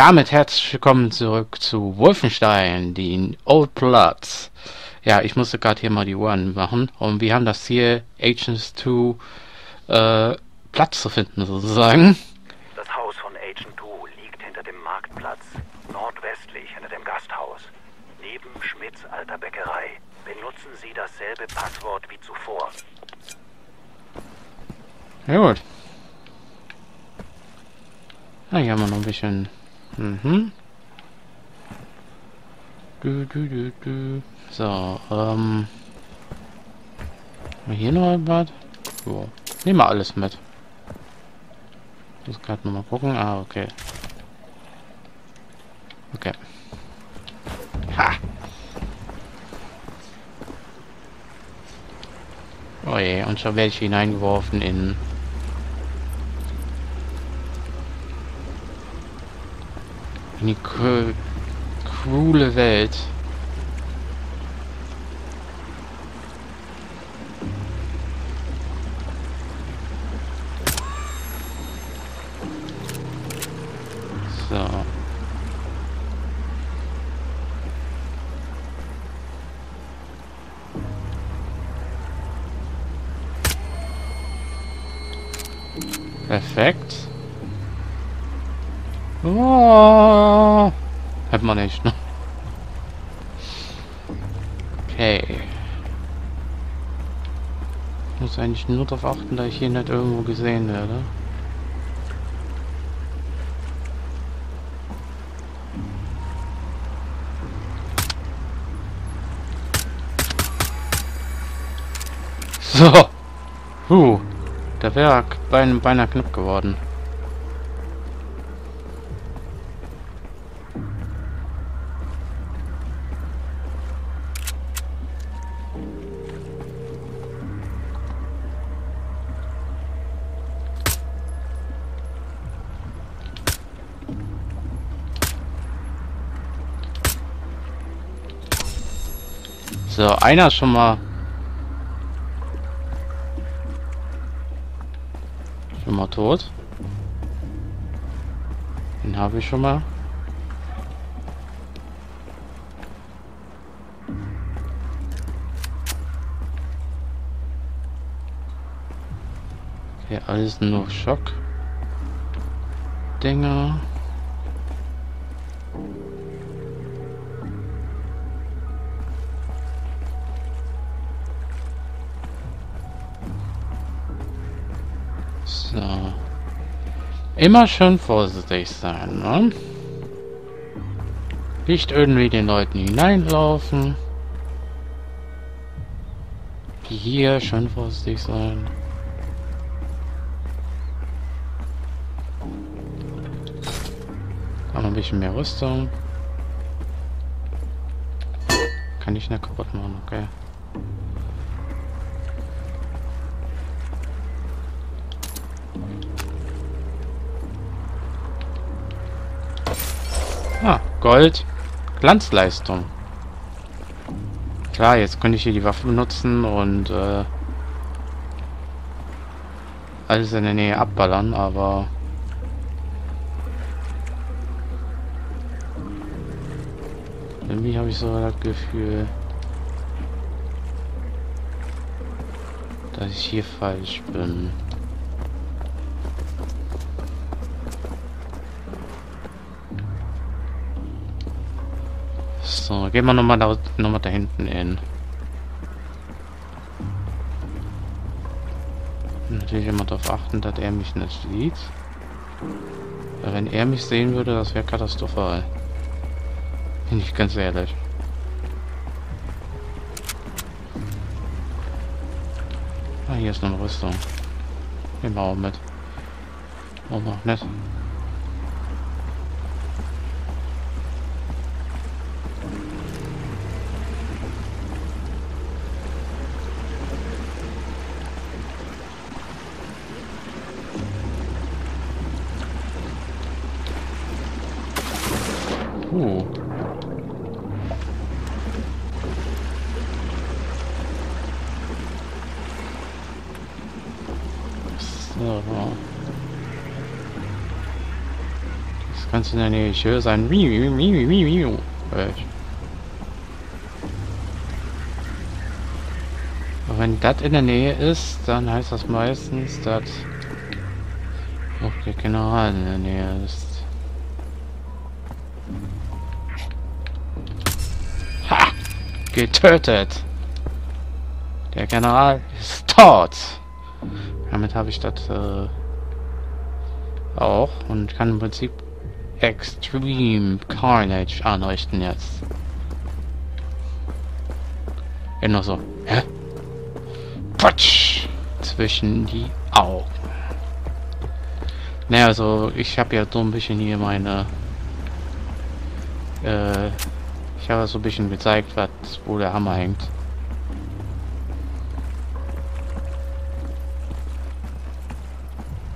damit herzlich willkommen zurück zu Wolfenstein, die Old Bloods. Ja, ich musste gerade hier mal die Uhren machen und wir haben das Ziel, Agents 2 äh, Platz zu finden sozusagen. Das Haus von Agent 2 liegt hinter dem Marktplatz, nordwestlich hinter dem Gasthaus, neben Schmidts alter Bäckerei. Benutzen Sie dasselbe Passwort wie zuvor. Ja gut. Ah, hier haben wir noch ein bisschen Mhm. Du, du, du, du. So, ähm. Hier noch was? So. Nehmen wir alles mit. Muss gerade nochmal gucken. Ah, okay. Okay. Ha! Oh je, und schon werde ich hineingeworfen in in die coole Welt. Perfekt. Oh, hat man nicht, ne? Okay. Ich muss eigentlich nur darauf achten, dass ich hier nicht irgendwo gesehen werde. So. Huh. Der wäre beinahe knapp geworden. So, einer schon mal... Schon mal tot. Den habe ich schon mal. Okay, alles nur Schock. Dinger. So. Immer schön vorsichtig sein, ne? Nicht irgendwie den Leuten hineinlaufen. Hier, schön vorsichtig sein. Haben ein bisschen mehr Rüstung. Kann ich nicht kaputt machen, okay. Gold. Glanzleistung. Klar, jetzt könnte ich hier die Waffe benutzen und äh, alles in der Nähe abballern, aber irgendwie habe ich so das Gefühl, dass ich hier falsch bin. So, gehen wir nochmal da, noch mal da hinten in. Natürlich immer darauf achten, dass er mich nicht sieht. Weil wenn er mich sehen würde, das wäre katastrophal. Bin ich ganz ehrlich. Ah, hier ist noch eine Rüstung. Nehmen wir auch mit. Oh, noch nicht. So. Das ganz in der Nähe. Höre sein äh, Wenn das in der Nähe ist, dann heißt das meistens, dass auch der General in der Nähe ist. Getötet! Der General ist tot! Damit habe ich das äh, auch und kann im Prinzip Extreme Carnage anrichten jetzt. Immer so. Hä? Patsch! Zwischen die Augen. Naja, also ich habe ja so ein bisschen hier meine... Äh, ich habe so ein bisschen gezeigt, was, wo der Hammer hängt.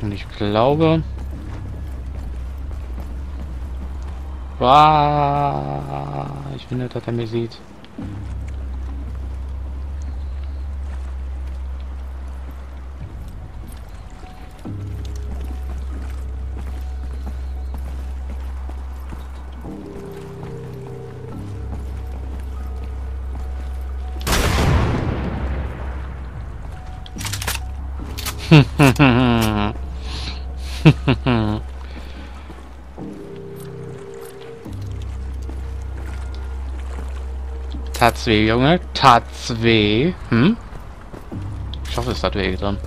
Und ich glaube... Wow, ich finde, dass er mir sieht. Tat's weh, Junge. Tat's weh. Hm? Ich hoffe, es hat weh getan.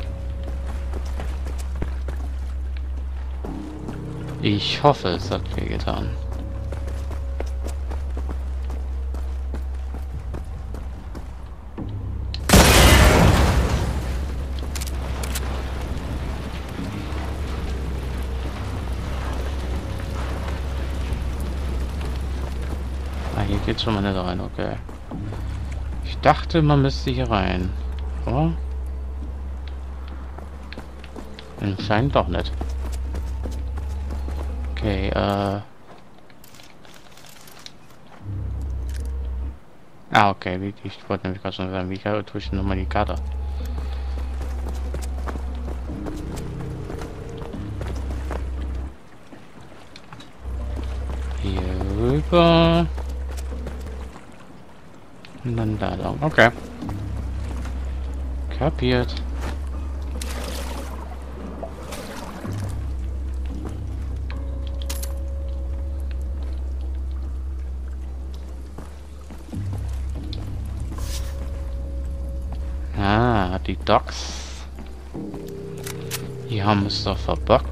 Ich hoffe, es hat weh getan. Ah, hier geht's schon mal nicht rein, okay. Ich dachte, man müsste hier rein. Aber... Scheint doch nicht. Okay, äh... Ah, okay, ich wollte nämlich gerade schon sagen, wie tue ich nochmal die Karte? Hier rüber. Und dann da lang. Okay. Kapiert. Ah, die Docks. Die haben es doch verbockt.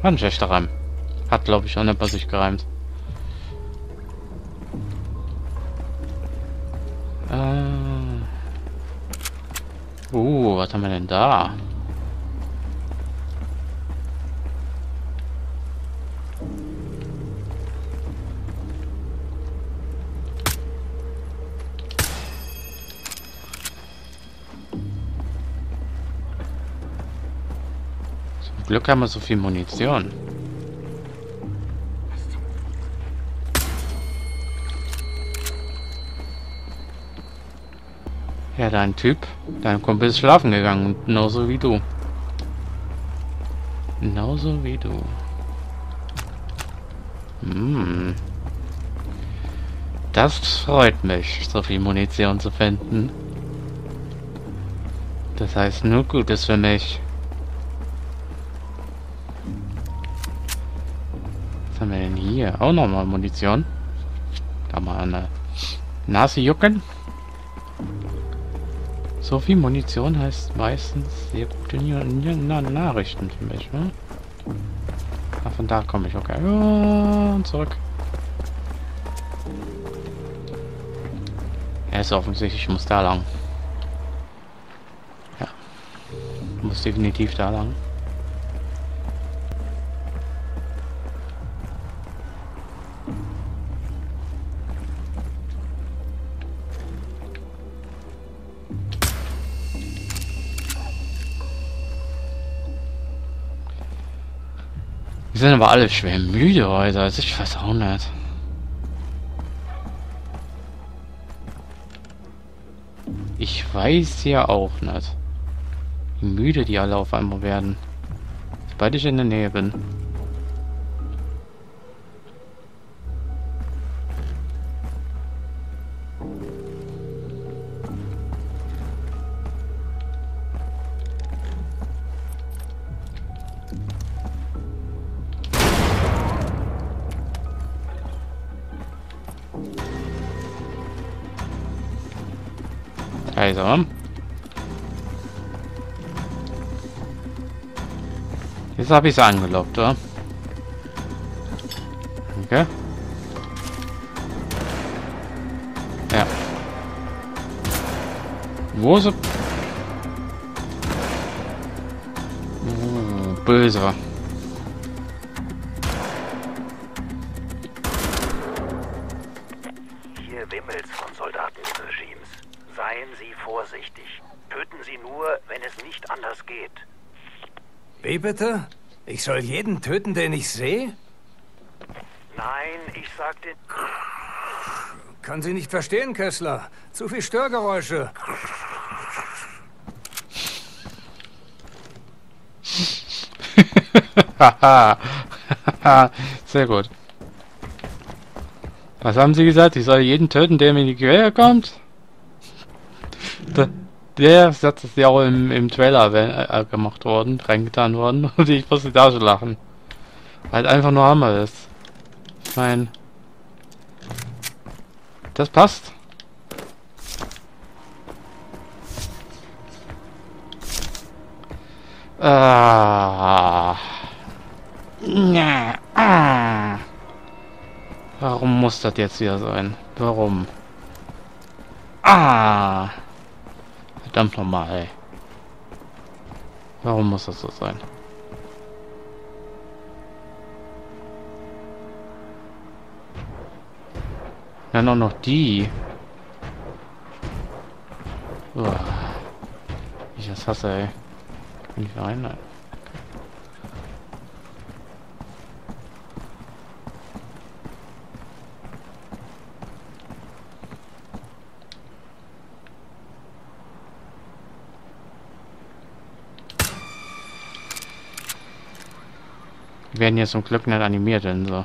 War ein schlechter Reim. Hat, glaube ich, auch nicht bei sich gereimt. Was haben wir denn da? Glück haben wir so viel Munition. Ja, dein Typ, dein Kumpel ist schlafen gegangen, genauso wie du. Genauso wie du. Hm. Das freut mich, so viel Munition zu finden. Das heißt nur Gutes für mich. Was haben wir denn hier? Auch nochmal Munition. Da mal eine Nase jucken. So viel Munition heißt meistens sehr gute Nachrichten für mich, ne? Ah, von da komme ich, okay. und zurück. Er ist offensichtlich, ich muss da lang. Ja. Muss definitiv da lang. Sind aber alle schwer müde heute, also ich weiß auch nicht. Ich weiß ja auch nicht. Wie müde die alle auf einmal werden. Sobald ich in der Nähe bin. Mann. Jetzt habe ich es angelockt, oder? Okay. Ja. Wo ist er? Uh, böse. Hier wimmelt's von Soldaten. Seien Sie vorsichtig. Töten Sie nur, wenn es nicht anders geht. Wie bitte? Ich soll jeden töten, den ich sehe? Nein, ich sagte... Kann Sie nicht verstehen, Kessler. Zu viel Störgeräusche. Haha. Sehr gut. Was haben Sie gesagt? Ich soll jeden töten, der mir in die Quere kommt? Der Satz ist ja auch im, im Trailer äh, gemacht worden, reingetan worden. Und ich musste da schon lachen. Weil einfach nur Hammer ist. Ich mein... Das passt. Ah. Warum muss das jetzt wieder sein? Warum? Ah. Verdammt nochmal, ey. Warum muss das so sein? Dann auch noch die. Uah. Ich das hasse, ey. Kann ich rein? Werden jetzt zum Glück nicht animiert, denn so.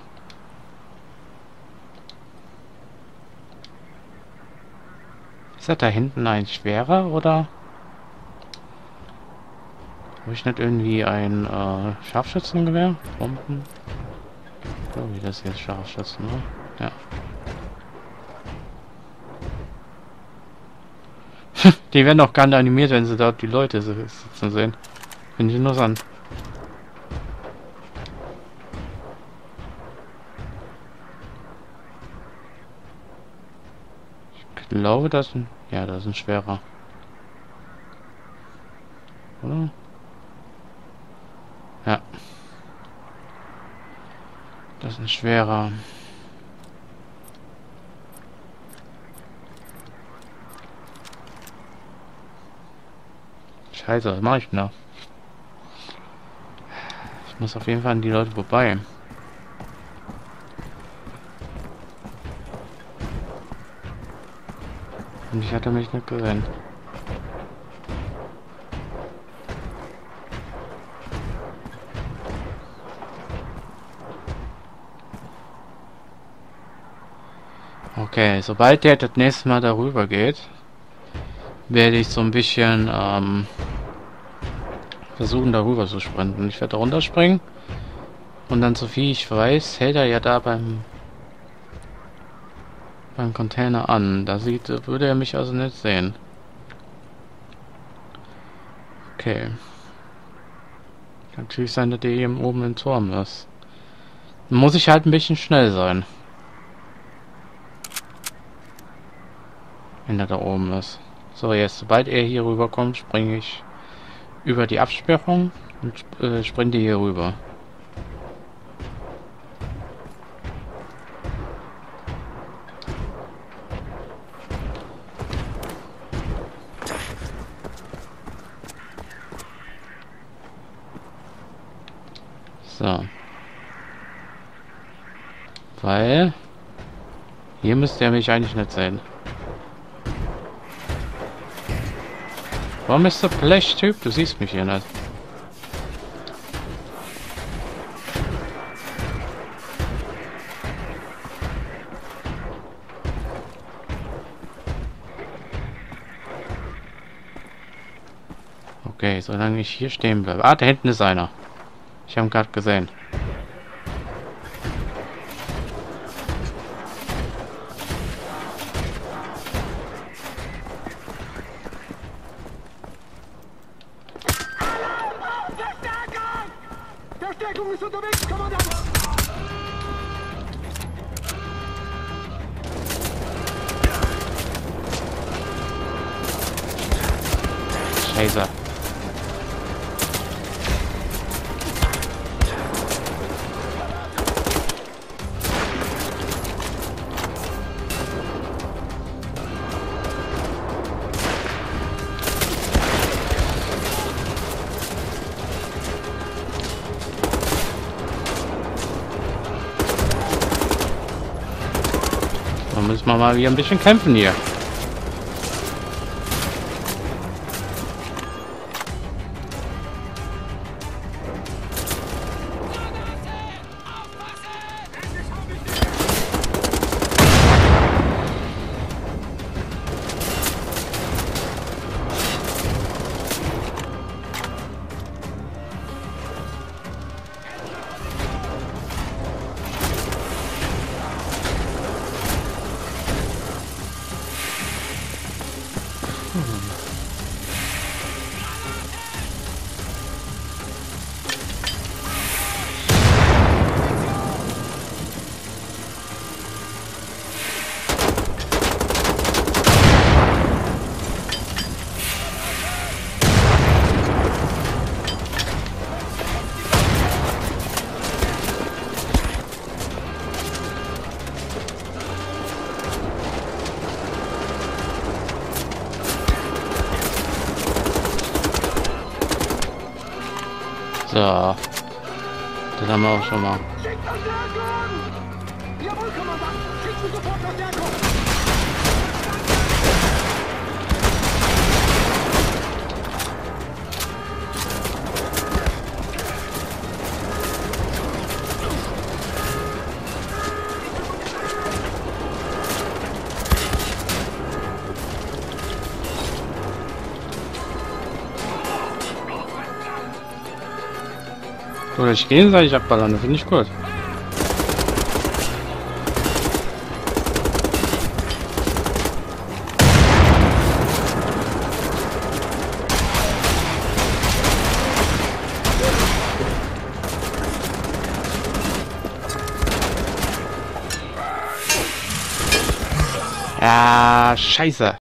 Ist das da hinten ein schwerer oder? Habe ich nicht irgendwie ein äh, Scharfschützengewehr? Bomben? So wie das jetzt Scharfschützen, oder? Ja. die werden auch gar nicht animiert, wenn sie dort die Leute sitzen sehen. Finde ich interessant. Ich glaube, das sind... Ja, das ist ein schwerer. Oder? Ja. Das ist ein schwerer. Scheiße, was mache ich denn da? Ich muss auf jeden Fall an die Leute vorbei. Und ich hatte mich nicht gesehen. Okay, sobald der das nächste Mal darüber geht, werde ich so ein bisschen ähm, versuchen darüber zu sprinten. Ich werde da runterspringen und dann so viel ich weiß, hält er ja da beim beim Container an. Da sieht, würde er mich also nicht sehen. Okay. Kann natürlich sein, dass der hier oben im Turm ist. Dann muss ich halt ein bisschen schnell sein. Wenn er da oben ist. So, jetzt, sobald er hier rüber kommt, springe ich über die Absperrung und äh, sprinte hier rüber. So. Weil... Hier müsste er mich eigentlich nicht sehen. Warum ist der Blech-Typ? Du siehst mich hier nicht. Okay, solange ich hier stehen bleibe. Ah, da hinten ist einer. Sem kar közel. Scheiße. Mal wieder ein bisschen kämpfen hier. So. Das haben wir auch schon mal. Jawohl, Kommandant! Schicken sofort Verstärkung! Oder ich gegenseitig abballern, das finde ich gut. Ja, scheiße.